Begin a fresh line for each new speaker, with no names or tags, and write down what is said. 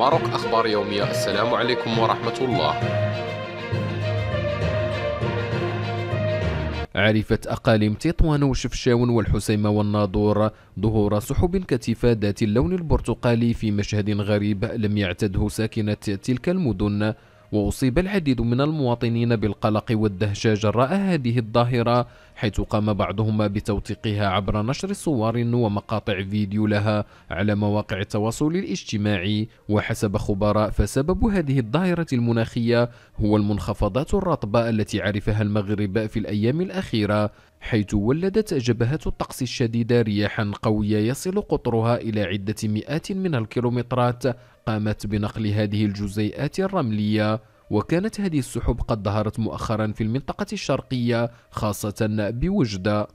ماروك أخبار يومية. السلام عليكم ورحمة الله.
عرفت أقاليم تطوان وشفشاون والحسيمة والناظور ظهور سحب كثيفة ذات اللون البرتقالي في مشهد غريب لم يعتده ساكنة تلك المدن. وأصيب العديد من المواطنين بالقلق والدهشة جراء هذه الظاهرة حيث قام بعضهم بتوثيقها عبر نشر صور ومقاطع فيديو لها على مواقع التواصل الاجتماعي. وحسب خبراء فسبب هذه الظاهرة المناخية هو المنخفضات الرطبة التي عرفها المغرب في الأيام الأخيرة حيث ولدت جبهات الطقس الشديدة رياحا قوية يصل قطرها إلى عدة مئات من الكيلومترات. قامت بنقل هذه الجزيئات الرملية وكانت هذه السحب قد ظهرت مؤخرا في المنطقة الشرقية خاصة بوجدة.